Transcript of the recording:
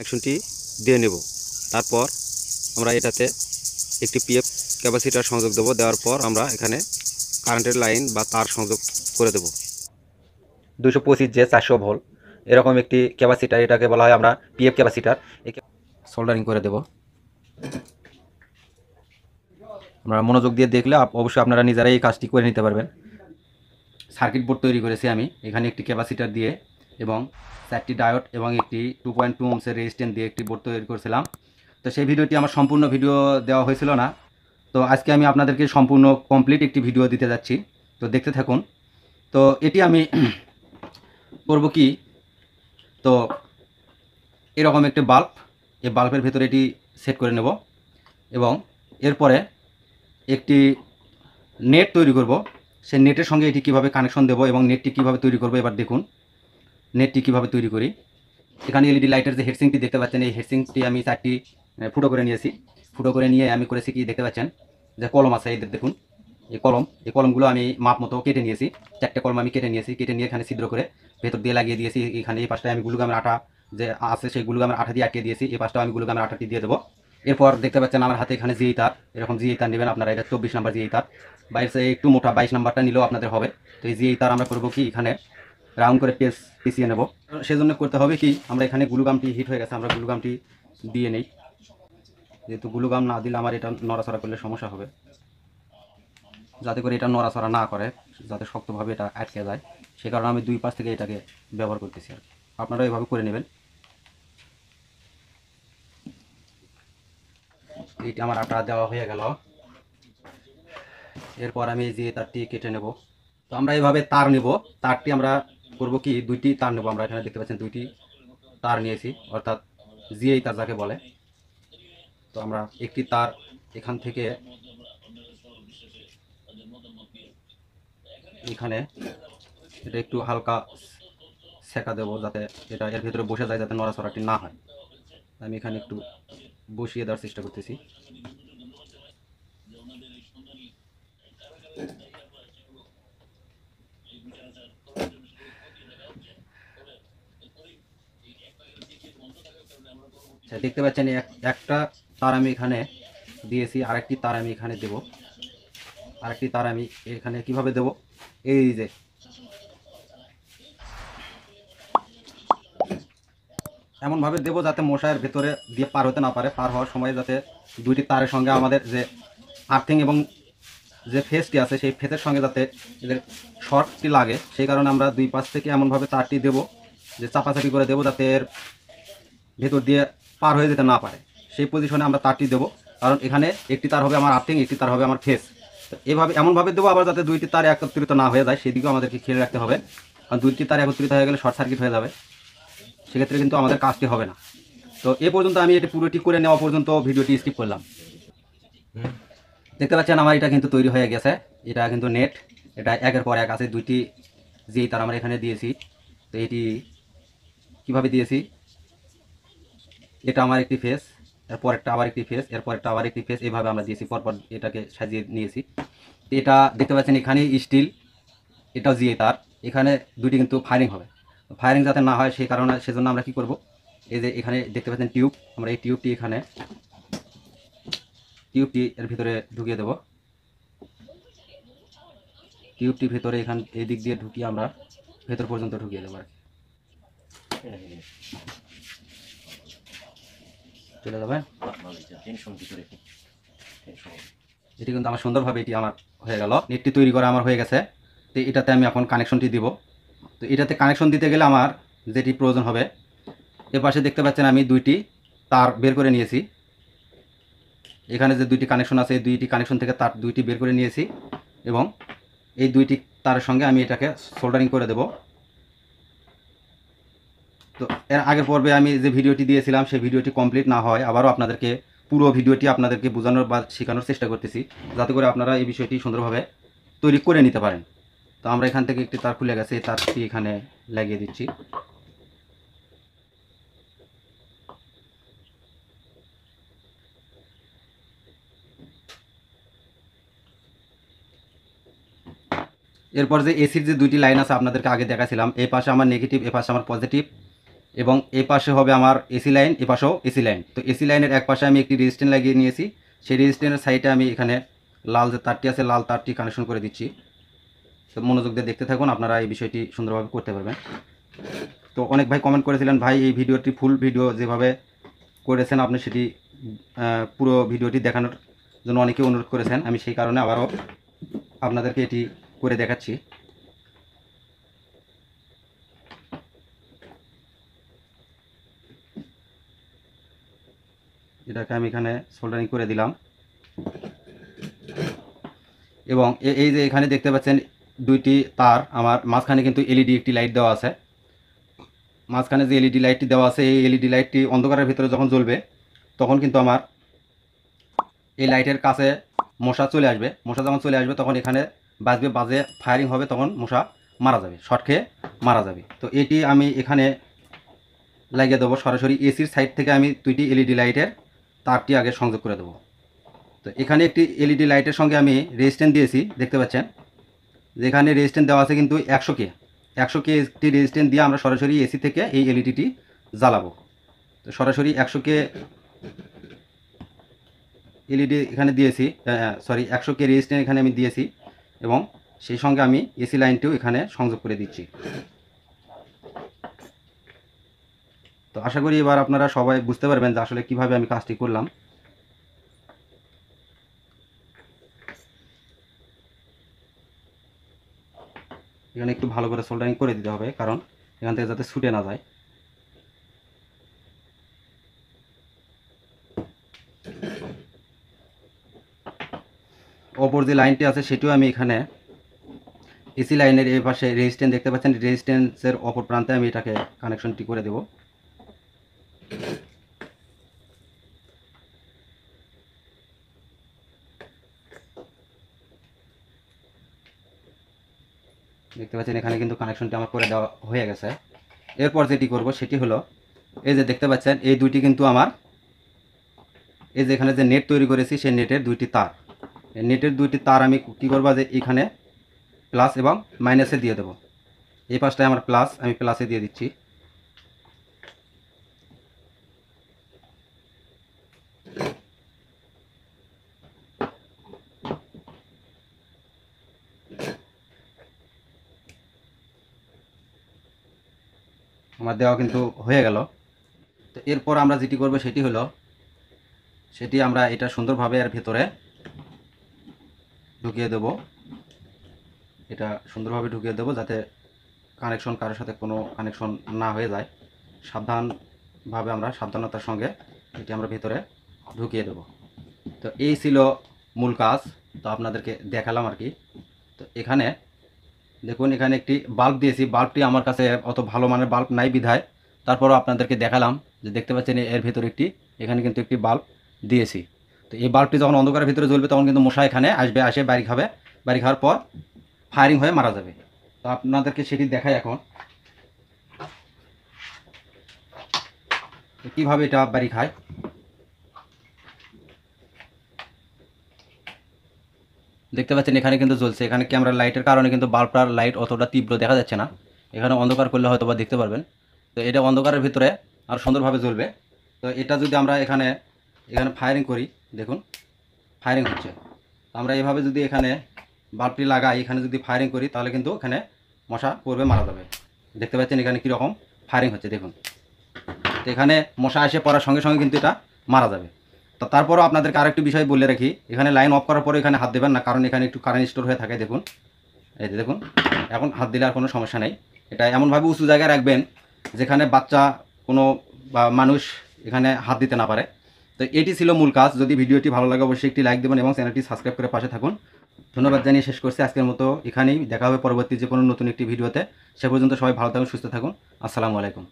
কানেকশনটি দিয়ে নেব। তারপর আমরা এটাতে একটি পিএফ ক্যাপাসিটার সংযোগ দেবো। দেওয়ার পর আমরা এখানে কারেন্টের লাইন বা তার সংযোগ করে দেব। দুশো পঁচিশ যে চারশো ভোল এরকম একটি ক্যাপাসিটার, এটাকে বলা হয় আমরা পিএফ ক্যাপাসিটার। একে সোল্ডারিং করে দেব। আমরা মনোযোগ দিয়ে দেখলে অবশ্যই আপনারা নিজেরাই এই কাজটি করে নিতে পারবেন। সার্কিট বোর্ড তৈরি করেছি আমি। এখানে একটি ক্যাপাসিটার দিয়ে এবং চারটি ডায়োড এবং একটি টু পয়েন্ট টু ওমসের রেজিস্ট্যান্ট দিয়ে একটি বোর্ড তৈরি করেছিলাম। তো সেই ভিডিওটি আমার সম্পূর্ণ ভিডিও দেওয়া হয়েছিল না। তো আজকে আমি আপনাদেরকে সম্পূর্ণ কমপ্লিট একটি ভিডিও দিতে যাচ্ছি। তো দেখতে থাকুন। তো এটি আমি করব কি? তো এরকম একটি বাল্ব এই বাল্বের ভেতরে এটি সেট করে নেব এবং এরপরে একটি নেট তৈরি করব। সেই নেটের সঙ্গে এটি কীভাবে কানেকশন দেবো এবং নেটটি কীভাবে তৈরি করব এবার দেখুন। নেটটি কীভাবে তৈরি করি? এখানে এলইডি লাইটের যে হেডসিংটি দেখতে পাচ্ছেন, এই হেডসিংটি আমি চারটি ফুটো করে নিয়েছি। ফুটো করে নিয়ে আমি করেছি কি দেখতে পাচ্ছেন? যে কলম আছে এদের দেখুন, এই কলম, এই কলমগুলো আমি মাপ মতো কেটে নিয়েছি। চারটে কলম আমি কেটে নিয়েছি, কেটে নিয়ে এখানে ছিদ্র করে ভেতর দিয়ে লাগিয়ে দিয়েছি। এখানে এই পাশটায় আমি গ্লুগামের আটা যে আছে, সেই গ্লুগামের আঠা দিয়ে আটকে দিয়েছি। এই পাশটাও আমি গ্লুগামের আটাটি দিয়ে দেবো। এরপর দেখতে পাচ্ছেন আমার হাতে এখানে জিই তার। এরকম জিই তার নেবেন আপনারা, এটা চব্বিশ নাম্বার জিই তার। বাইরে একটু মোটা, বাইশ নাম্বারটা নিলেও আপনাদের হবে। তো এই জিই তার আমরা করব কি? এখানে রাউন্ড করে পেস পিছিয়ে নেব। সেজন্য করতে হবে কি, আমরা এখানে গ্লুগামটি হিট হয়ে গেছে, আমরা গ্লুগামটি দিয়ে নেই। যেহেতু গ্লুগাম না দিলে আমার এটা নড়াচড়া করলে সমস্যা হবে। যাতে করে এটা নড়াচড়া না করে, যাতে শক্তভাবে এটা আটকে যায়। সে কারণে আমি দুই পাশ থেকে এটাকে ব্যবহার করতেছি আর। আপনারা এভাবে করে নেবেন। এইটা আমার আটা দেওয়া হয়ে গেল। এরপর আমি যে তারটি কেটে নেব। তো আমরা এইভাবে তার নেব। তারটি আমরা করব কি? দুইটি তার নেব আমরা এখানে দেখতে পাচ্ছেন, দুইটি তার নিয়েছি, অর্থাৎ জিএই তার যাকে বলে। তো আমরা একটি তার এখান থেকে এখানে এটা একটু হালকা সেকা দেবো যাতে এটা এর ভিতরে বসে যায় যাতে নড়াচড়াটি না হয়। আমি এখানে একটু বসিয়ে দেওয়ার চেষ্টা করতেছি। দেখতে পাচ্ছেন, এক- একটা তার আমি এখানে দিয়েছি, আরেকটি তার আমি এখানে দেব। আরেকটি তার আমি এখানে কীভাবে দেব? এই যে। এমনভাবে দেবো যাতে মশায়ের ভেতরে দিয়ে পার হতে না পারে, পার হওয়ার সময় যাতে দুইটি তারের সঙ্গে আমাদের যে আর্থিং এবং যে ফেসটি আছে, সেই ফেসের সঙ্গে যাতে এদের শর্টটি লাগে, সেই কারণে আমরা দুই পাশ থেকে এমনভাবে তারটি দেবো, যে চাপাচাপি করে দেবো যাতে এর ভেতর দিয়ে পার হয়ে যেতে না পারে। সেই পজিশনে আমরা তারটি দেবো। কারণ এখানে একটি তার হবে আমার আর্থিং, একটি তার হবে আমার ফেস। এভাবে, এমনভাবে দেবো আবার যাতে দুইটি তার একত্রিত না হয়ে যায়। সেদিকেও আমাদেরকে খেয়াল রাখতে হবে। কারণ দুইটি তার একত্রিত হয়ে গেলে শর্ট সার্কিট হয়ে যাবে। সেক্ষেত্রে কিন্তু আমাদের কাজটি হবে না। তো এ পর্যন্ত আমি এটি পুরোটি করে নেওয়া পর্যন্ত ভিডিওটি স্কিপ করলাম। দেখতে পাচ্ছেন আমার এটা কিন্তু তৈরি হয়ে গেছে। এটা কিন্তু নেট এটা একের পর এক আছে। দুইটি যেই তার আমরা এখানে দিয়েছি। তো এটি কীভাবে দিয়েছি? এটা আমার একটি ফেস এরপর একটা আবার একটি ফেস এরপর একটা আবার একটি ফেস এইভাবে আমরা দিয়েছি, পরপর এটাকে সাজিয়ে নিয়েছি। এটা দেখতে পাচ্ছেন এখানে স্টিল এটাও জিয়ে তার, এখানে দুটি কিন্তু ফায়ারিং হবে। ফায়ারিং যাতে না হয় সেই কারণে, সেজন্য আমরা কি করব? এই যে এখানে দেখতে পাচ্ছেন টিউব আমরা এই টিউবটি এখানে টিউবটি এর ভিতরে ঢুকিয়ে দেব। টিউবটি ভেতরে এখান এই দিক দিয়ে ঢুকিয়ে আমরা ভেতর পর্যন্ত ঢুকিয়ে দেবো আর কি। চলে এটি কিন্তু আমার সুন্দরভাবে এটি আমার হয়ে গেল। নেটটি তৈরি করা আমার হয়ে গেছে। তো এটাতে আমি এখন কানেকশনটি দিব। তো এটাতে কানেকশন দিতে গেলে আমার যেটি প্রয়োজন হবে, এ পাশে দেখতে পাচ্ছেন আমি দুইটি তার বের করে নিয়েছি। এখানে যে দুইটি কানেকশন আছে, এই দুইটি কানেকশন থেকে তার দুইটি বের করে নিয়েছি এবং এই দুইটি তারের সঙ্গে আমি এটাকে সোল্ডারিং করে দেব। তো এর আগের পর্বে আমি যে ভিডিওটি দিয়েছিলাম, সেই ভিডিওটি কমপ্লিট না হয় আবারও আপনাদেরকে পুরো ভিডিওটি আপনাদেরকে বোঝানোর বা শেখানোর চেষ্টা করতেছি, যাতে করে আপনারা এই বিষয়টি সুন্দরভাবে তৈরি করে নিতে পারেন। তো আমরা এখান থেকে একটি তার খুলে গেছে, এই তারটি এখানে লাগিয়ে দিচ্ছি। এরপর যে এসির যে দুইটি লাইন আছে আপনাদেরকে আগে দেখাছিলাম এই পাশে আমার নেগেটিভ এ পাশে আমার পজিটিভ এবং এই পাশে হবে আমার এসি লাইন, এ পাশেও এসি লাইন। তো এসি লাইনের এক পাশে আমি একটি রেজিস্ট্যান্ট লাগিয়ে নিয়েছি। সেই রেজিস্ট্যান্টের সাইডে আমি এখানে লাল যে তারটি আছে, লাল তারটি কানেকশন করে দিচ্ছি। তো মনোযোগ দিয়ে দেখতে থাকুন, আপনারা এই বিষয়টি সুন্দরভাবে করতে পারবেন। তো অনেক ভাই কমেন্ট করেছিলেন, ভাই, এই ভিডিওটি ফুল ভিডিও যেভাবে করেছেন আপনি, সেটি পুরো ভিডিওটি দেখানোর জন্য অনেকে অনুরোধ করেছেন। আমি সেই কারণে আবারও আপনাদেরকে এটি করে দেখাচ্ছি। এটাকে আমি এখানে সোল্ডারিং করে দিলাম। এবং এই যে এখানে দেখতে পাচ্ছেন দুইটি তার, আমার মাঝখানে কিন্তু এলইডি একটি লাইট দেওয়া আছে। মাঝখানে যে এলইডি লাইটটি দেওয়া আছে, এই এলইডি লাইটটি অন্ধকারের ভিতরে যখন জ্বলবে, তখন কিন্তু আমার এই লাইটের কাছে মশা চলে আসবে। মশা যখন চলে আসবে, তখন এখানে বাজবে, বাজে ফায়ারিং হবে, তখন মশা মারা যাবে শর্ট খেয়ে মারা যাবে। তো এটি আমি এখানে লাগিয়ে দেবো। সরাসরি এসির সাইড থেকে আমি দুইটি এলইডি লাইটের তারটি আগে সংযোগ করে দেবো। তো এখানে একটি এলইডি লাইটের সঙ্গে আমি রেজিস্ট্যান্ট দিয়েছি, দেখতে পাচ্ছেন? যেখানে রেজিস্ট্যান্ট দেওয়া আছে কিন্তু একশো কে একশো কে একটি রেজিস্ট্যান্ট দিয়ে আমরা সরাসরি এসি থেকে এই এলইডিটি জ্বালাবো। তো সরাসরি একশো কে এলইডি এখানে দিয়েছি সরি একশো কে রেজিস্ট্যান্ট এখানে আমি দিয়েছি এবং সেই সঙ্গে আমি এসি লাইনটিও এখানে সংযোগ করে দিচ্ছি। তো আশা করি এবার আপনারা সবাই বুঝতে পারবেন যে আসলে কীভাবে আমি কাজটি করলাম। এখানে একটু ভালো করে সোল্ডারিং করে দিতে হবে, কারণ এখান থেকে যাতে ছুটে না যায়। অপর যে লাইনটি আছে সেটিও আমি এখানে এসি লাইনের এই পাশে রেজিস্ট্যান্স দেখতে পাচ্ছেন রেজিস্ট্যান্সের অপর প্রান্তে আমি এটাকে কানেকশনটি করে দেব। দেখতে পাচ্ছেন, এখানে কিন্তু কানেকশনটি আমার করে দেওয়া হয়ে গেছে। এরপর যেটি করব সেটি হলো, এই যে দেখতে পাচ্ছেন, এই দুইটি কিন্তু আমার, এই যে এখানে যে নেট তৈরি করেছি, সেই নেটের দুইটি তার। এই নেটের দুইটি তার আমি কী করব যে এখানে প্লাস এবং মাইনাসে দিয়ে দেবো। এই পাশটায় আমার প্লাস আমি প্লাসে দিয়ে দিচ্ছি। আমার দেওয়া কিন্তু হয়ে গেল। তো এরপর আমরা যেটি করব সেটি হলো, সেটি আমরা এটা সুন্দরভাবে এর ভেতরে ঢুকিয়ে দেব। এটা সুন্দরভাবে ঢুকিয়ে দেব যাতে কানেকশন কারোর সাথে কোনো কানেকশন না হয়ে যায়। সাবধানভাবে আমরা, সাবধানতার সঙ্গে এটি আমরা ভেতরে ঢুকিয়ে দেব। তো এই ছিল মূল কাজ। তো আপনাদেরকে দেখালাম আর কি। তো এখানে দেখুন, এখানে একটি বাল্ব দিয়েছি। বাল্বটি আমার কাছে অত ভালো মানের বাল্ব নাই বিধায়। তারপরও আপনাদেরকে দেখালাম যে দেখতে পাচ্ছেন এর ভেতরে একটি, এখানে কিন্তু একটি বাল্ব দিয়েছি। তো এই বাল্বটি যখন অন্ধকারের ভিতরে জ্বলবে, তখন কিন্তু মশা এখানে আসবে, আসে, বাড়ি খাবে। বাড়ি খাওয়ার পর ফায়ারিং হয়ে মারা যাবে। তো আপনাদেরকে সেটি দেখাই এখন। কীভাবে এটা বাড়ি খায়? দেখতে পাচ্ছেন, এখানে কিন্তু জ্বলছে। এখানে ক্যামেরার লাইটের কারণে কিন্তু বাল্বটার লাইট অতটা তীব্র দেখা যাচ্ছে না। এখানে অন্ধকার করলে হয়তো বা দেখতে পারবেন। তো এটা অন্ধকারের ভিতরে আর সুন্দরভাবে জ্বলবে। তো এটা যদি আমরা এখানে এখানে ফায়ারিং করি, দেখুন ফায়ারিং হচ্ছে। আমরা এভাবে যদি এখানে বাল্বটি লাগাই, এখানে যদি ফায়ারিং করি, তাহলে কিন্তু এখানে মশা পড়বে, মারা যাবে। দেখতে পাচ্ছেন এখানে কীরকম ফায়ারিং হচ্ছে, দেখুন। তো এখানে মশা এসে পড়ার সঙ্গে সঙ্গে কিন্তু এটা মারা যাবে। তো তারপরও আপনাদেরকে আরেকটি বিষয় বলে রাখি। এখানে লাইন অফ করার পরে এখানে হাত দেবেন না, কারণ এখানে একটু কারেন্ট স্টোর হয়ে থাকে, দেখুন। এই যে দেখুন, এখন হাত দিলে আর কোনো সমস্যা নেই। এটা এমনভাবে উঁচু জায়গায় রাখবেন যেখানে বাচ্চা কোনো, বা মানুষ এখানে হাত দিতে না পারে। তো এটি ছিল মূল কাজ। যদি ভিডিওটি ভালো লাগে, অবশ্যই একটি লাইক দেবেন এবং চ্যানেলটি সাবস্ক্রাইব করে পাশে থাকুন। ধন্যবাদ জানিয়ে শেষ করছি। আজকের মতো এখানেই দেখা হবে পরবর্তী যে কোনো নতুন একটি ভিডিওতে। সে পর্যন্ত সবাই ভালো থাকুন, সুস্থ থাকুন। আসসালামু আলাইকুম।